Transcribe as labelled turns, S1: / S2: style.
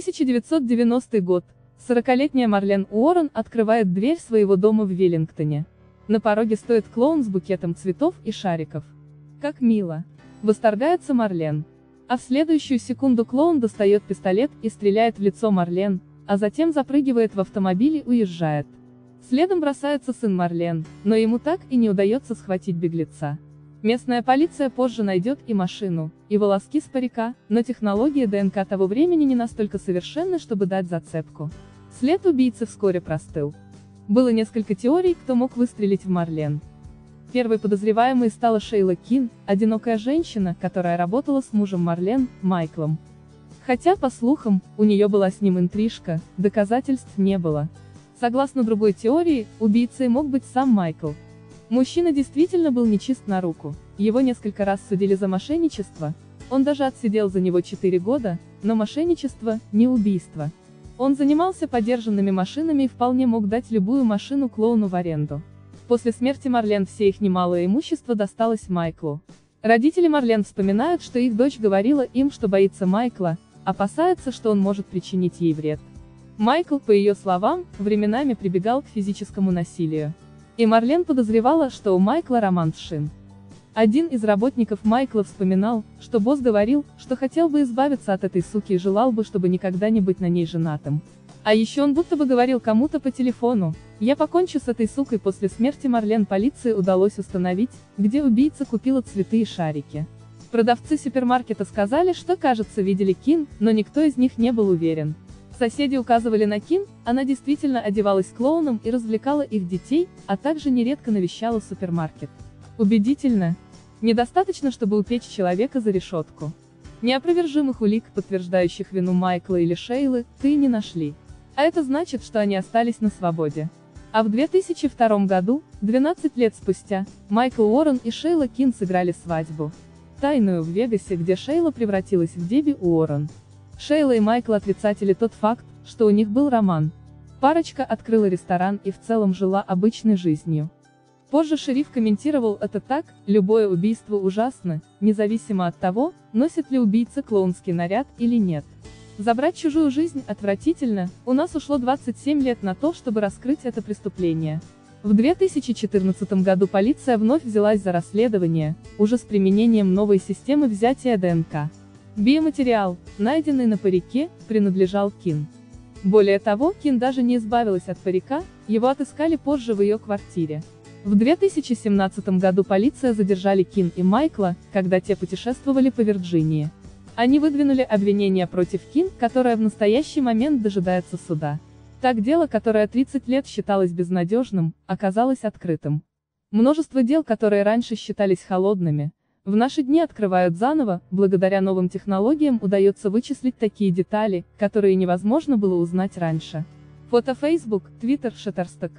S1: 1990 год. 40-летняя Марлен Уоррен открывает дверь своего дома в Веллингтоне. На пороге стоит клоун с букетом цветов и шариков. Как мило. Восторгается Марлен. А в следующую секунду клоун достает пистолет и стреляет в лицо Марлен, а затем запрыгивает в автомобиль и уезжает. Следом бросается сын Марлен, но ему так и не удается схватить беглеца. Местная полиция позже найдет и машину, и волоски с парика, но технологии ДНК того времени не настолько совершенны, чтобы дать зацепку. След убийцы вскоре простыл. Было несколько теорий, кто мог выстрелить в Марлен. Первой подозреваемой стала Шейла Кин, одинокая женщина, которая работала с мужем Марлен, Майклом. Хотя, по слухам, у нее была с ним интрижка, доказательств не было. Согласно другой теории, убийцей мог быть сам Майкл, Мужчина действительно был нечист на руку, его несколько раз судили за мошенничество, он даже отсидел за него 4 года, но мошенничество – не убийство. Он занимался подержанными машинами и вполне мог дать любую машину клоуну в аренду. После смерти Марлен все их немалое имущество досталось Майклу. Родители Марлен вспоминают, что их дочь говорила им, что боится Майкла, опасается, что он может причинить ей вред. Майкл, по ее словам, временами прибегал к физическому насилию. И Марлен подозревала, что у Майкла роман с Шин. Один из работников Майкла вспоминал, что босс говорил, что хотел бы избавиться от этой суки и желал бы, чтобы никогда не быть на ней женатым. А еще он будто бы говорил кому-то по телефону, я покончу с этой сукой после смерти Марлен полиции удалось установить, где убийца купила цветы и шарики. Продавцы супермаркета сказали, что кажется видели Кин, но никто из них не был уверен. Соседи указывали на Кин, она действительно одевалась клоуном и развлекала их детей, а также нередко навещала супермаркет. Убедительно. Недостаточно, чтобы упечь человека за решетку. Неопровержимых улик, подтверждающих вину Майкла или Шейлы, ты не нашли. А это значит, что они остались на свободе. А в 2002 году, 12 лет спустя, Майкл Уоррен и Шейла Кин сыграли свадьбу. Тайную в Вегасе, где Шейла превратилась в Деби Уоррен. Шейла и Майкл отрицатели тот факт, что у них был роман. Парочка открыла ресторан и в целом жила обычной жизнью. Позже шериф комментировал это так, любое убийство ужасно, независимо от того, носит ли убийца клоунский наряд или нет. Забрать чужую жизнь отвратительно, у нас ушло 27 лет на то, чтобы раскрыть это преступление. В 2014 году полиция вновь взялась за расследование, уже с применением новой системы взятия ДНК. Биоматериал, найденный на парике, принадлежал Кин. Более того, Кин даже не избавилась от парика, его отыскали позже в ее квартире. В 2017 году полиция задержали Кин и Майкла, когда те путешествовали по Вирджинии. Они выдвинули обвинения против Кин, которая в настоящий момент дожидается суда. Так дело, которое 30 лет считалось безнадежным, оказалось открытым. Множество дел, которые раньше считались холодными, в наши дни открывают заново, благодаря новым технологиям удается вычислить такие детали, которые невозможно было узнать раньше. Фото Facebook, Twitter, Shutterstock.